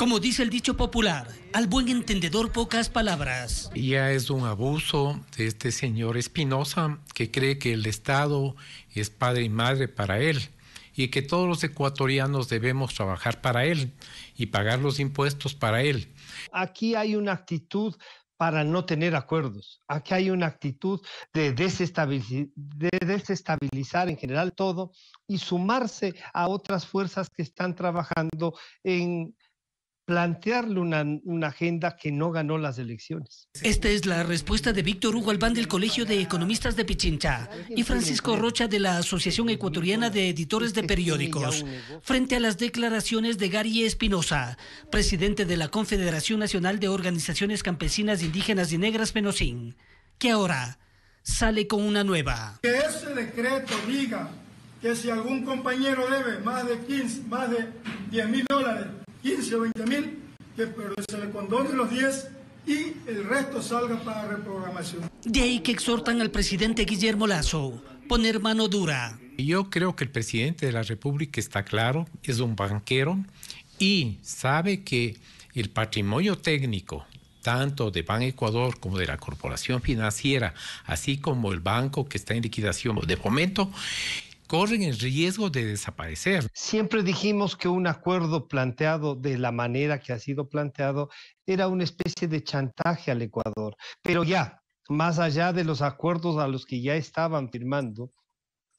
Como dice el dicho popular, al buen entendedor pocas palabras. Ya es un abuso de este señor Espinosa que cree que el Estado es padre y madre para él y que todos los ecuatorianos debemos trabajar para él y pagar los impuestos para él. Aquí hay una actitud para no tener acuerdos. Aquí hay una actitud de desestabilizar, de desestabilizar en general todo y sumarse a otras fuerzas que están trabajando en plantearle una, una, agenda que no ganó las elecciones. Esta es la respuesta de Víctor Hugo Albán del Colegio de Economistas de Pichincha y Francisco Rocha de la Asociación Ecuatoriana de Editores de Periódicos frente a las declaraciones de Gary Espinosa, presidente de la Confederación Nacional de Organizaciones Campesinas Indígenas y Negras Penosín, que ahora sale con una nueva. Que ese decreto diga que si algún compañero debe más de 15, más de 10 mil dólares 15 o 20 mil, que se le condone los 10 y el resto salga para reprogramación. De ahí que exhortan al presidente Guillermo Lazo poner mano dura. Yo creo que el presidente de la República está claro, es un banquero y sabe que el patrimonio técnico tanto de Ban Ecuador como de la corporación financiera, así como el banco que está en liquidación de momento, corren el riesgo de desaparecer. Siempre dijimos que un acuerdo planteado de la manera que ha sido planteado era una especie de chantaje al Ecuador, pero ya, más allá de los acuerdos a los que ya estaban firmando,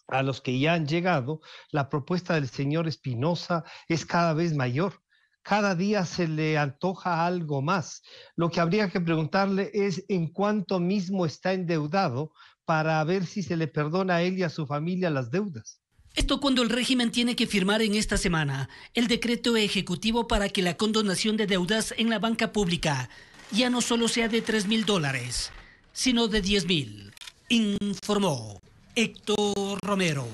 a los que ya han llegado, la propuesta del señor Espinosa es cada vez mayor. Cada día se le antoja algo más. Lo que habría que preguntarle es en cuánto mismo está endeudado para ver si se le perdona a él y a su familia las deudas. Esto cuando el régimen tiene que firmar en esta semana el decreto ejecutivo para que la condonación de deudas en la banca pública ya no solo sea de 3 mil dólares, sino de 10 mil, informó Héctor Romero.